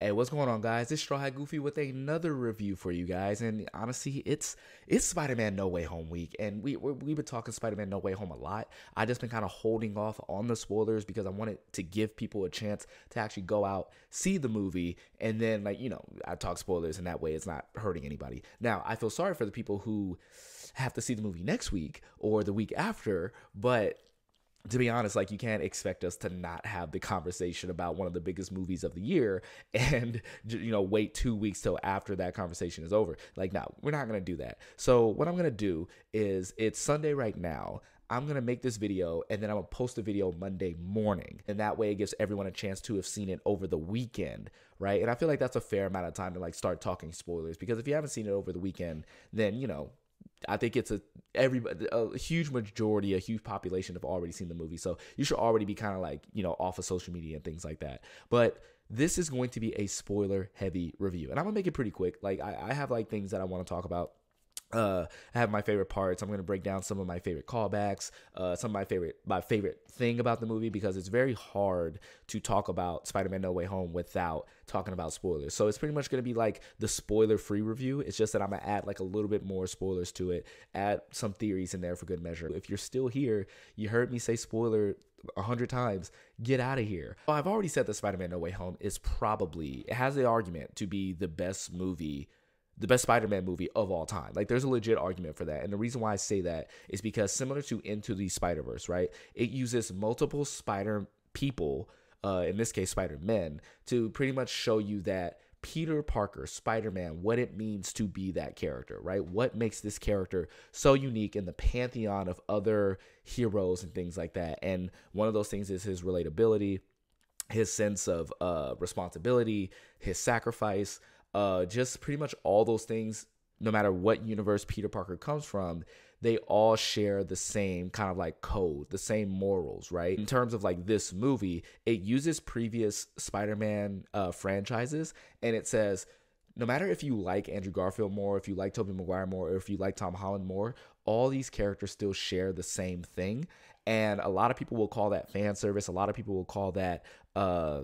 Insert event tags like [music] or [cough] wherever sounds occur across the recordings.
Hey, what's going on, guys? It's Straw Hat Goofy with another review for you guys. And honestly, it's it's Spider-Man No Way Home week, and we we have been talking Spider-Man No Way Home a lot. I just been kind of holding off on the spoilers because I wanted to give people a chance to actually go out see the movie, and then like you know I talk spoilers, and that way it's not hurting anybody. Now I feel sorry for the people who have to see the movie next week or the week after, but to be honest, like you can't expect us to not have the conversation about one of the biggest movies of the year [laughs] and you know wait two weeks till after that conversation is over. Like, no, we're not gonna do that. So what I'm gonna do is it's Sunday right now. I'm gonna make this video and then I'm gonna post the video Monday morning, and that way it gives everyone a chance to have seen it over the weekend, right? And I feel like that's a fair amount of time to like start talking spoilers because if you haven't seen it over the weekend, then you know I think it's a everybody a huge majority, a huge population have already seen the movie. So you should already be kind of like, you know, off of social media and things like that. But this is going to be a spoiler heavy review. And I'm gonna make it pretty quick. Like I, I have like things that I want to talk about uh, I have my favorite parts. I'm to break down some of my favorite callbacks, uh, some of my favorite my favorite thing about the movie because it's very hard to talk about Spider-Man No Way Home without talking about spoilers. So it's pretty much to be like the spoiler-free review. It's just that I'm to add like a little bit more spoilers to it, add some theories in there for good measure. If you're still here, you heard me say spoiler a hundred times. Get out of here. Well, I've already said that Spider-Man No Way Home is probably it has the argument to be the best movie the best Spider-Man movie of all time. Like there's a legit argument for that. And the reason why I say that is because similar to Into the Spider-Verse, right? It uses multiple spider people, uh, in this case Spider-Men, to pretty much show you that Peter Parker, Spider Man, what it means to be that character, right? What makes this character so unique in the pantheon of other heroes and things like that. And one of those things is his relatability, his sense of uh, responsibility, his sacrifice, uh, just pretty much all those things, no matter what universe Peter Parker comes from, they all share the same kind of like code, the same morals, right? In terms of like this movie, it uses previous Spider Man uh, franchises and it says, no matter if you like Andrew Garfield more, if you like Tobey Maguire more, or if you like Tom Holland more, all these characters still share the same thing. And a lot of people will call that fan service. A lot of people will call that uh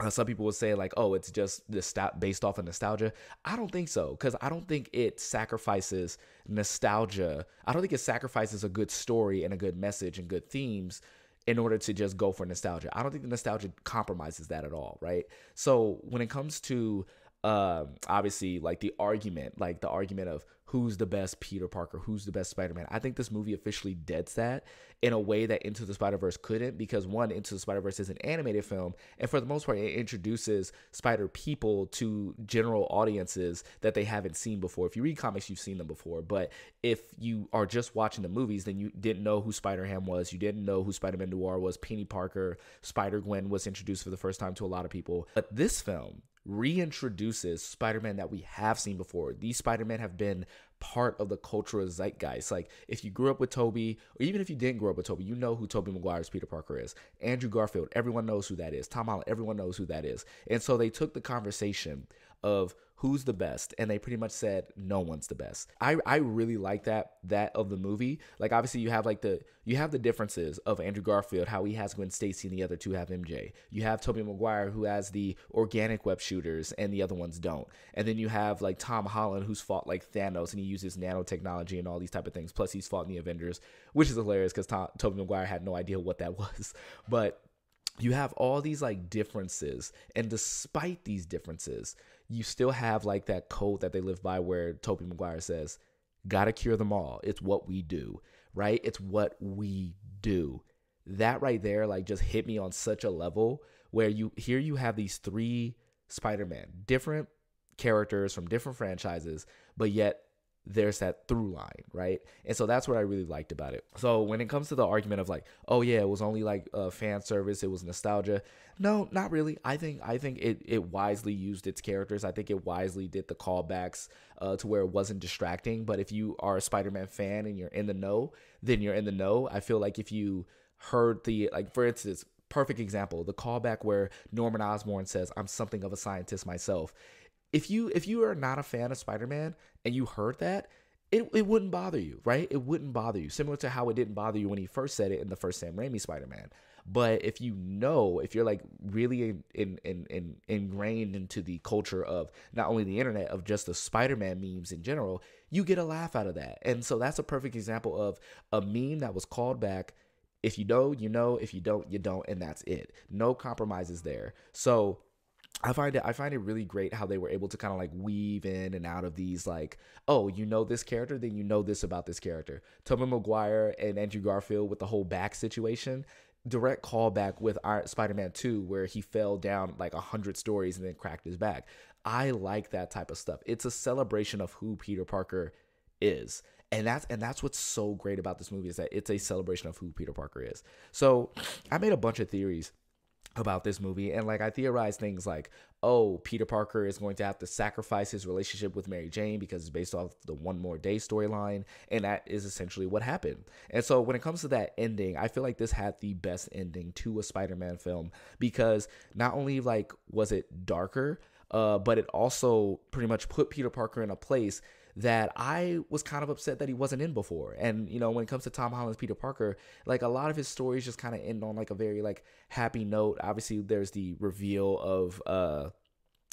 uh, some people would say like oh it's just this based off of nostalgia. I don't think so because i don't think it sacrifices nostalgia. I don't think it sacrifices a good story and a good message and good themes in order to just go for nostalgia. I don't think the nostalgia compromises that at all right? So when it comes to uh, obviously like the argument like the argument of who's the best Peter Parker, who's the best Spider Man. I think this movie officially deads that in a way that Into the Spider Verse couldn't because one, Into the Spider Verse is an animated film, and for the most part, it introduces Spider people to general audiences that they haven't seen before. If you read comics, you've seen them before, but if you are just watching the movies, then you didn't know who Spider Ham was, you didn't know who Spider Man Noir was, Peni Parker, Spider Gwen was introduced for the first time to a lot of people. But this film, reintroduces Spider-Man that we have seen before. These Spider-Man have been part of the cultural zeitgeist. Like if you grew up with Tobey, or even if you didn't grow up with Tobey, you know who Tobey Maguire's Peter Parker is. Andrew Garfield, everyone knows who that is. Tom Holland, everyone knows who that is. And so they took the conversation of who's the best and they pretty much said no one's the best. I i really like that that of the movie. Like obviously you have like the you have the differences of andrew garfield how he has gwen stacy and the other two have mj you have tobey maguire who has the organic web shooters and the other ones don't. And then you have like tom holland who's fought like thanos and he uses nanotechnology and all these type of things. Plus he's fought in the avengers which is hilarious because tobey maguire had no idea what that [laughs] was. But you have all these like differences. And despite these differences you still have like that code that they live by where Tobey Maguire says, gotta cure them all. It's what we do, right? It's what we do. That right there, like, just hit me on such a level where you here you have these three Spider-Man, different characters from different franchises, but yet there's that through line, right? And so that's what I really liked about it. So when it comes to the argument of like, oh yeah, it was only like fan service, it was nostalgia. No, not really. I think I think it it wisely used its characters. I think it wisely did the callbacks uh, to where it wasn't distracting. But if you are a Spider-Man fan and you're in the know, then you're in the know. I feel like if you heard the like, for instance, perfect example, the callback where Norman Osborn says, "I'm something of a scientist myself." If you if you are not a fan of Spider-Man and you heard that, it, it wouldn't bother you, right? It wouldn't bother you. Similar to how it didn't bother you when he first said it in the first Sam Raimi Spider-Man. But if you know, if you're like really in, in, in, in ingrained into the culture of not only the internet, of just the Spider Man memes in general, you get a laugh out of that. And so that's a perfect example of a meme that was called back. If you know, you know. If you don't, you don't. And that's it. No compromises there. So I find it I find it really great how they were able to kind of like weave in and out of these like oh you know this character then you know this about this character. Tobey Maguire and Andrew Garfield with the whole back situation direct callback with Spider-Man 2 where he fell down like a hundred stories and then cracked his back. I like that type of stuff. It's a celebration of who Peter Parker is. And that's and that's what's so great about this movie is that it's a celebration of who Peter Parker is. So I made a bunch of theories about this movie and like I theorize things like oh Peter Parker is going to have to sacrifice his relationship with Mary Jane because it's based off the one more day storyline and that is essentially what happened. And so when it comes to that ending, I feel like this had the best ending to a Spider-Man film because not only like was it darker uh but it also pretty much put Peter Parker in a place that I was kind of upset that he wasn't in before. And you know, when it comes to Tom Holland's Peter Parker, like a lot of his stories just kind of end on like a very like happy note. Obviously, there's the reveal of uh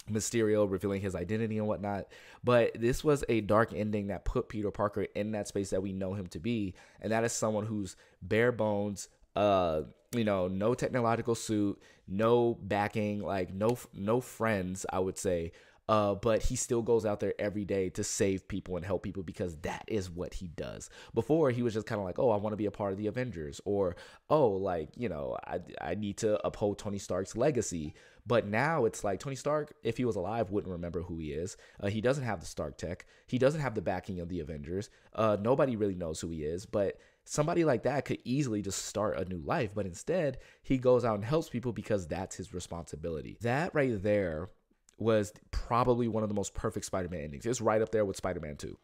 Mysterio revealing his identity and whatnot. But this was a dark ending that put Peter Parker in that space that we know him to be. And that is someone who's bare bones, uh, you know, no technological suit, no backing, like no no friends, I would say. Uh, but he still goes out there every day to save people and help people because that is what he does. Before he was just kind of like, oh, I want to be a part of the Avengers, or oh, like you know, I I need to uphold Tony Stark's legacy. But now it's like Tony Stark, if he was alive, wouldn't remember who he is. Uh, he doesn't have the Stark tech. He doesn't have the backing of the Avengers. Uh, nobody really knows who he is. But somebody like that could easily just start a new life. But instead, he goes out and helps people because that's his responsibility. That right there was probably one of the most perfect Spider-Man endings. It's right up there with Spider-Man 2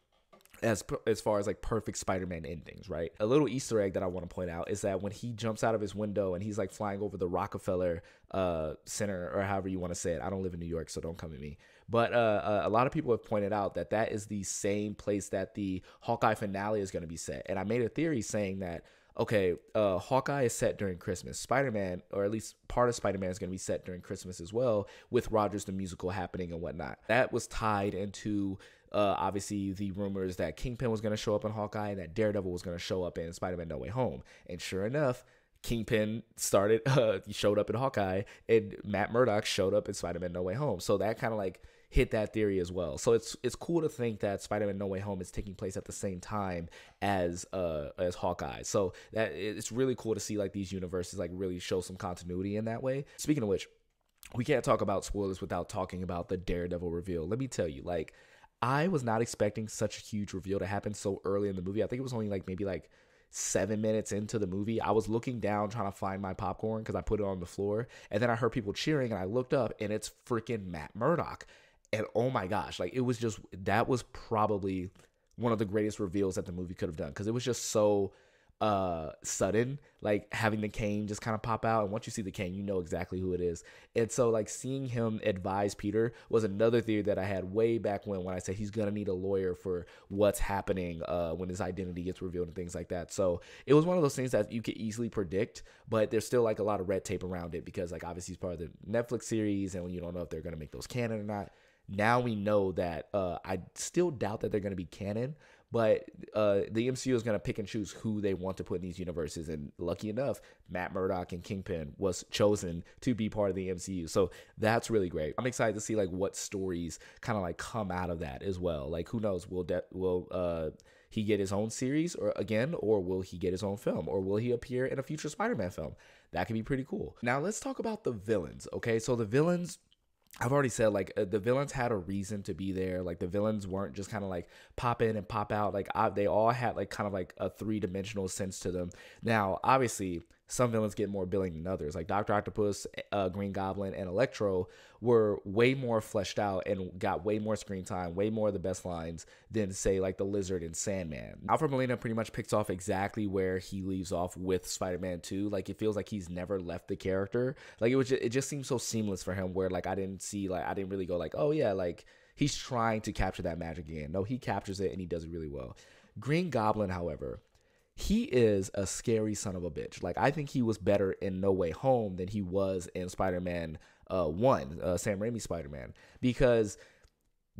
as as far as like perfect Spider-Man endings, right? A little Easter egg that I want to point out is that when he jumps out of his window and he's like flying over the Rockefeller uh, Center or however you want to say it. I don't live in New York, so don't come at me. But uh, uh, a lot of people have pointed out that that is the same place that the Hawkeye finale is going to be set, and I made a theory saying that okay, uh, Hawkeye is set during Christmas. Spider Man, or at least part of Spider Man, is going to be set during Christmas as well, with Rogers the musical happening and whatnot. That was tied into. Uh, obviously, the rumors that Kingpin was going to show up in Hawkeye and that Daredevil was going to show up in Spider Man No Way Home. And sure enough, Kingpin started, [laughs] uh, he showed up in Hawkeye, and Matt Murdock showed up in Spider Man No Way Home. So that kind of like hit that theory as well. So it's it's cool to think that Spider-Man No Way Home is taking place at the same time as uh as Hawkeye. So that it's really cool to see like these universes like really show some continuity in that way. Speaking of which, we can't talk about spoilers without talking about the Daredevil reveal. Let me tell you, like I was not expecting such a huge reveal to happen so early in the movie. I think it was only like maybe like seven minutes into the movie, I was looking down trying to find my popcorn because I put it on the floor. And then I heard people cheering and I looked up and it's freaking Matt Murdock and oh my gosh, like it was just that was probably one of the greatest reveals that the movie could have done because it was just so uh sudden like having the cane just kind of pop out and once you see the cane you know exactly who it is. And so like seeing him advise peter was another theory that i had way back when when i said he's gonna need a lawyer for what's happening uh when his identity gets revealed and things like that. So it was one of those things that you could easily predict but there's still like a lot of red tape around it because like obviously he's part of the netflix series and you don't know if they're gonna make those canon or not. Now we know that uh, I still doubt that they're going to be canon, but uh, the MCU is going to pick and choose who they want to put in these universes. And lucky enough, Matt Murdock and Kingpin was chosen to be part of the MCU. So that's really great. I'm excited to see like what stories kind of like come out of that as well. Like who knows? Will de- will uh, he get his own series or again, or will he get his own film, or will he appear in a future Spider-Man film? That could be pretty cool. Now let's talk about the villains. Okay, so the villains I've already said like uh, the villains had a reason to be there. Like the villains weren't just kind of like pop in and pop out. Like I, they all had like kind of like a three dimensional sense to them. Now, obviously, some villains get more billing than others. Like Doctor Octopus, uh, Green Goblin, and Electro were way more fleshed out and got way more screen time, way more of the best lines than say like the Lizard and Sandman. Alfred Molina pretty much picks off exactly where he leaves off with Spider-Man 2. Like it feels like he's never left the character. Like it was, just, it just seems so seamless for him. Where like I didn't see like I didn't really go like oh yeah like he's trying to capture that magic again. No, he captures it and he does it really well. Green Goblin, however he is a scary son of a bitch. Like I think he was better in No Way Home than he was in Spider-Man uh, One, uh, Sam Raimi Spider-Man, because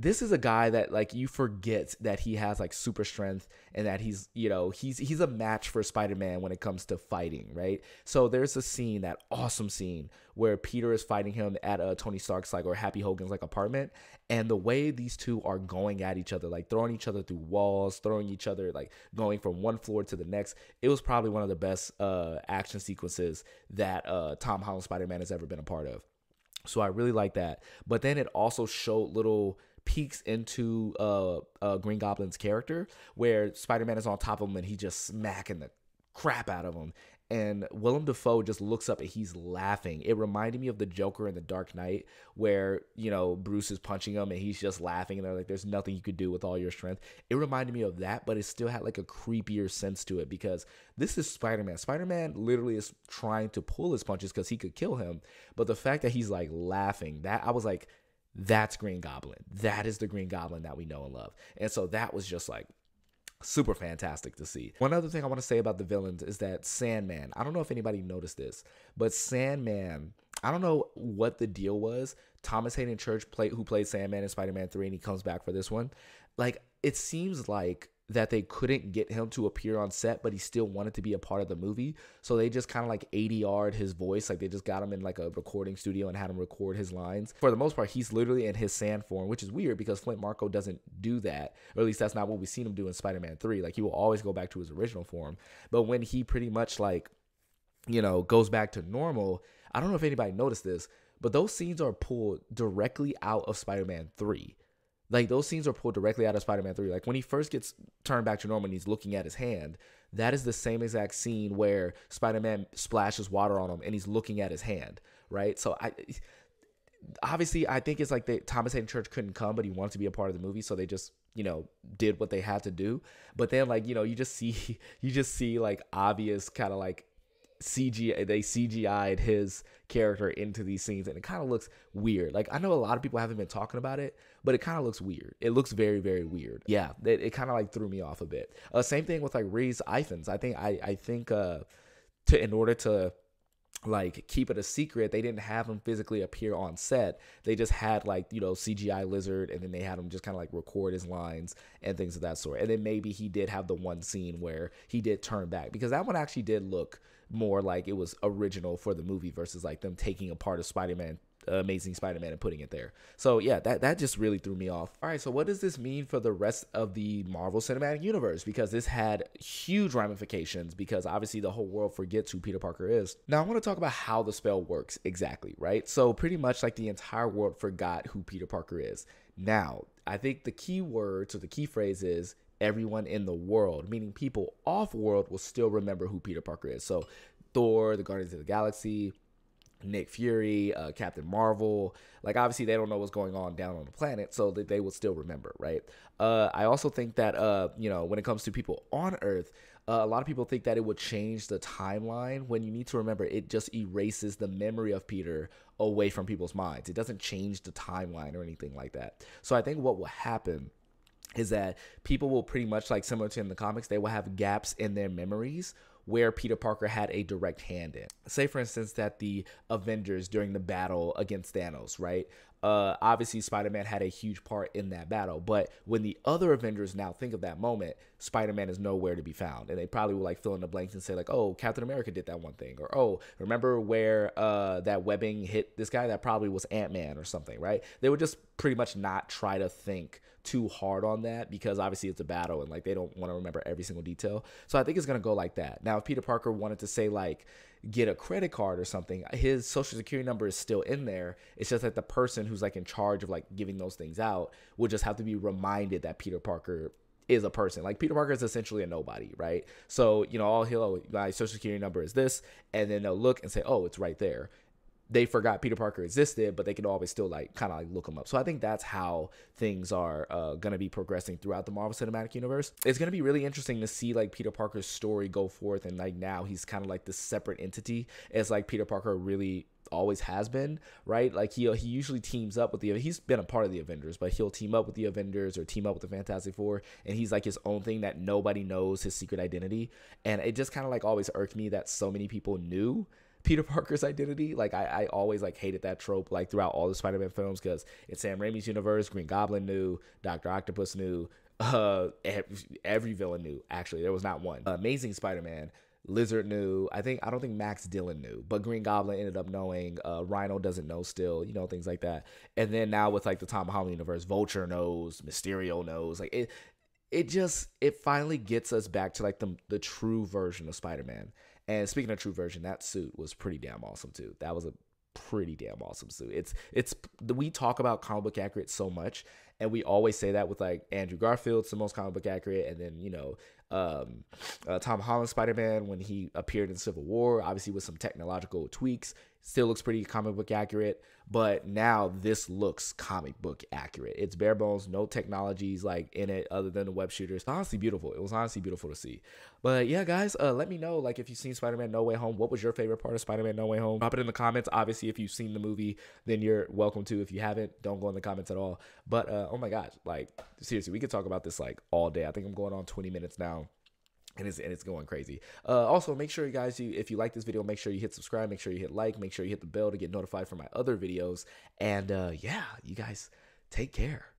this is a guy that like you forget that he has like super strength and that he's you know he's he's a match for spider-man when it comes to fighting right so there's a scene that awesome scene where peter is fighting him at uh, tony stark's like or happy hogan's like apartment and the way these two are going at each other like throwing each other through walls throwing each other like going from one floor to the next it was probably one of the best uh action sequences that uh tom holland spider-man has ever been a part of so I really like that. But then it also showed little peeks into uh, uh, Green Goblin's character, where Spider Man is on top of him and he just smacking the crap out of him. And Willem Dafoe just looks up and he's laughing. It reminded me of the Joker in The Dark Knight, where, you know, Bruce is punching him and he's just laughing and they're like, there's nothing you could do with all your strength. It reminded me of that, but it still had like a creepier sense to it because this is Spider Man. Spider Man literally is trying to pull his punches because he could kill him. But the fact that he's like laughing, that I was like, that's Green Goblin. That is the Green Goblin that we know and love. And so that was just like super fantastic to see. One other thing I want to say about the villains is that Sandman, I don't know if anybody noticed this, but Sandman, I don't know what the deal was. Thomas Haden Church played who played Sandman in Spider-Man 3 and he comes back for this one. Like it seems like that they couldn't get him to appear on set, but he still wanted to be a part of the movie. So they just kind of like ADR'd his voice. Like they just got him in like a recording studio and had him record his lines. For the most part, he's literally in his sand form, which is weird because Flint Marko doesn't do that. Or at least that's not what we've seen him do in Spider Man 3. Like he will always go back to his original form. But when he pretty much like, you know, goes back to normal, I don't know if anybody noticed this, but those scenes are pulled directly out of Spider Man 3. Like those scenes are pulled directly out of Spider-Man 3. Like when he first gets turned back to normal and he's looking at his hand, that is the same exact scene where Spider-Man splashes water on him and he's looking at his hand, right? So I obviously I think it's like they Thomas Haden Church couldn't come, but he wanted to be a part of the movie, so they just you know did what they had to do. But then like you know you just see [laughs] you just see like obvious kind of like CG they CGI'd his character into these scenes and it kind of looks weird. Like I know a lot of people haven't been talking about it, but it kind of looks weird. It looks very very weird. Yeah, it, it kind of like threw me off a bit. Uh, same thing with like Rhys Ifans. I think I I think uh to in order to like keep it a secret they didn't have him physically appear on set they just had like you know cgi lizard and then they had him just kind of like record his lines and things of that sort and then maybe he did have the one scene where he did turn back because that one actually did look more like it was original for the movie versus like them taking a part of Spider-Man uh, Amazing Spider-Man and putting it there. So yeah, that that just really threw me off. All right, so what does this mean for the rest of the Marvel Cinematic Universe? Because this had huge ramifications. Because obviously the whole world forgets who Peter Parker is. Now I want to talk about how the spell works exactly, right? So pretty much like the entire world forgot who Peter Parker is. Now I think the key word, so the key phrase is everyone in the world, meaning people off world will still remember who Peter Parker is. So Thor, the Guardians of the Galaxy, Nick Fury, uh, Captain Marvel. Like obviously they don't know what's going on down on the planet, so they, they will still remember, right? Uh, I also think that uh, you know when it comes to people on Earth, uh, a lot of people think that it would change the timeline. When you need to remember, it just erases the memory of Peter away from people's minds. It doesn't change the timeline or anything like that. So I think what will happen is that people will pretty much like similar to in the comics, they will have gaps in their memories where Peter Parker had a direct hand in. Say, for instance, that the Avengers during the battle against Thanos, right? Uh, obviously, Spider Man had a huge part in that battle, but when the other Avengers now think of that moment, Spider Man is nowhere to be found. And they probably will like fill in the blanks and say, like, oh, Captain America did that one thing, or oh, remember where uh, that webbing hit this guy? That probably was Ant Man or something, right? They would just pretty much not try to think too hard on that because obviously it's a battle and like they don't want to remember every single detail. So I think it's gonna go like that. Now, if Peter Parker wanted to say like get a credit card or something, his social security number is still in there. It's just that the person who's like in charge of like giving those things out will just have to be reminded that Peter Parker is a person. Like Peter Parker is essentially a nobody, right? So, you know, all he'll my social security number is this, and then they'll look and say, Oh, it's right there they forgot Peter Parker existed, but they could always still like kind of like look him up. So I think that's how things are uh, to be progressing throughout the Marvel Cinematic Universe. It's to be really interesting to see like Peter Parker's story go forth, and like now he's kind of like this separate entity. It's like Peter Parker really always has been, right? Like he he usually teams up with the he's been a part of the Avengers, but he'll team up with the Avengers or team up with the Fantastic Four, and he's like his own thing that nobody knows his secret identity. And it just kind of like always irked me that so many people knew Peter Parker's identity. Like I, I always like hated that trope like throughout all the Spider-Man films because in Sam Raimi's universe, Green Goblin knew, Doctor Octopus knew, [laughs] uh, every, every villain knew. Actually, there was not one. Amazing Spider-Man Lizard knew. I think I don't think Max Dillon knew, but Green Goblin ended up knowing. Uh, Rhino doesn't know still, you know things like that. And then now with like the Tom Holland universe, Vulture knows, Mysterio knows. Like it, it just it finally gets us back to like the the true version of Spider Man. And speaking of true version, that suit was pretty damn awesome too. That was a pretty damn awesome suit. It's it's we talk about comic book accurate so much, and we always say that with like Andrew Garfield's the most comic book accurate, and then you know um, uh, Tom Holland Spider Man when he appeared in Civil War, obviously with some technological tweaks, still looks pretty comic book accurate. But now this looks comic book accurate. It's bare bones, no technologies like in it other than the web shooters. Honestly beautiful. It was honestly beautiful to see. But yeah, guys, uh, let me know like if you've seen Spider Man No Way Home. What was your favorite part of Spider Man No Way Home? Drop it in the comments. Obviously, if you've seen the movie, then you're welcome to. If you haven't, don't go in the comments at all. But uh, oh my gosh, like seriously, we could talk about this like all day. I think I'm going on 20 minutes now and it's, and it's going crazy. Uh, also, make sure you guys, you if you like this video, make sure you hit subscribe, make sure you hit like, make sure you hit the bell to get notified for my other videos. And uh, yeah, you guys take care.